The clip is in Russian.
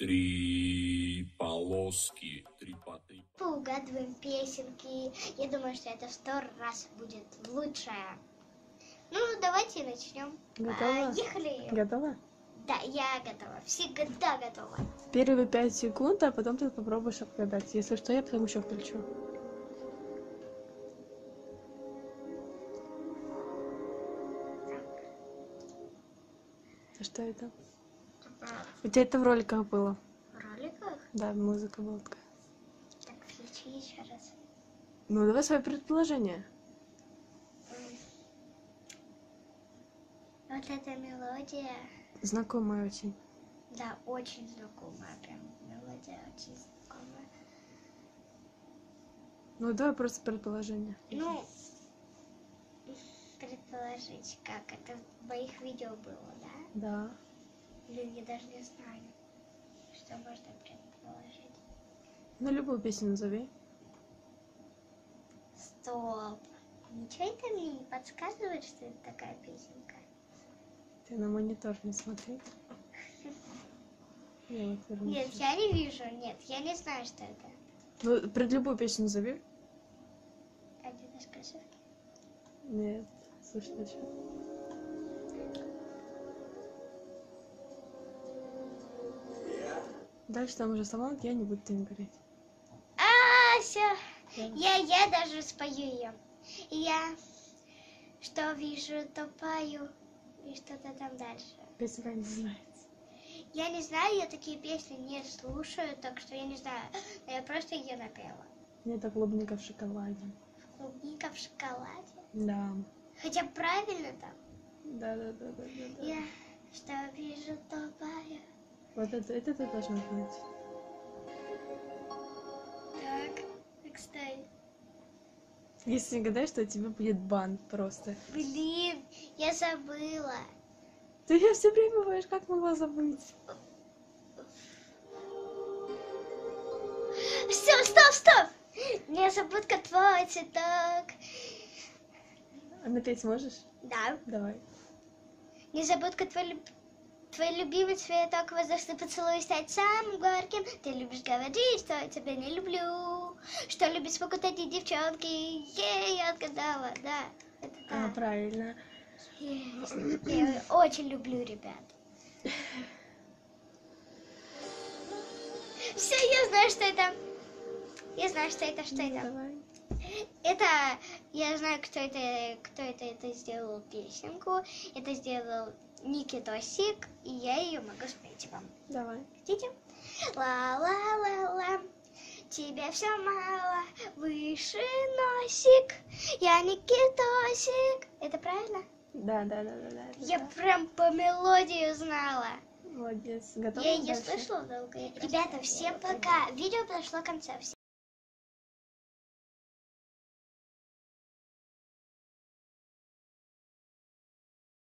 Три полоски, три по три. Поугадываем песенки. Я думаю, что это в сто раз будет лучше. Ну, давайте начнем. Готова? Поехали. Готова? Да, я готова. Всегда готова. Первые пять секунд, а потом ты попробуешь отгадать. Если что, я потом еще включу. А что это? У тебя это в роликах было? В роликах? Да, музыка была такая. Так, включи еще раз. Ну, давай свое предположение. Вот эта мелодия, Знакомая очень. да, очень знакомая. Прям мелодия очень знакомая. Ну, давай просто предположение. Ну, предположить, как это в моих видео было, да? Да. Блин, я даже не знаю, что можно предположить. Ну, любую песню назови. Стоп. Ничего это мне не подсказывает, что это такая песенка? Ты на монитор не смотри. Я вот вернусь. Нет, я не вижу. Нет, я не знаю, что это. Ну, пред любую песню назови. Один из кроссовки. Нет, слушай, дальше. Дальше там уже сама, я не буду говорить. А, все. Да. Я, я даже спою ее. Я что вижу, то пою. И что-то там дальше. Песня как называется? Я не знаю, я такие песни не слушаю, так что я не знаю. Я просто ее напела. Это клубника в шоколаде. Клубника в шоколаде. Да. Хотя правильно там. Да, да, да, да, да. да. Я что вижу, то пою. Вот это, это ты должна знать. Так, стой. Если не гадаешь, то тебе будет бан просто. Блин, я забыла. Ты я все время бываешь, как могла забыть? Все, стоп, стоп! Незабудка твой цветок. А напеть можешь? Да. Давай. Незабудка твой, люб- твой любимый цветок, воздушный поцелуй стать самым горьким. Ты любишь говорить, что я тебя не люблю. Что любит смогут одни девчонки. Ей, я отгадала, да. Это А, да. правильно. Есть. Я очень люблю ребят. Все, я знаю, что это. Я знаю, что это, что Ну, это. Давай. Это, я знаю, кто это, кто это, это сделал песенку. Это сделал Никитосик, и я ее могу спеть вам. Давай. Хотите? Ла-ла-ла-ла, тебе все мало, выше носик, я Никитосик. Это правильно? Да, да, да, да, да. Я да. прям по мелодии знала. Молодец. Готова? Я ее слышала долго. Ребята, всем пока. Видео подошло к концу.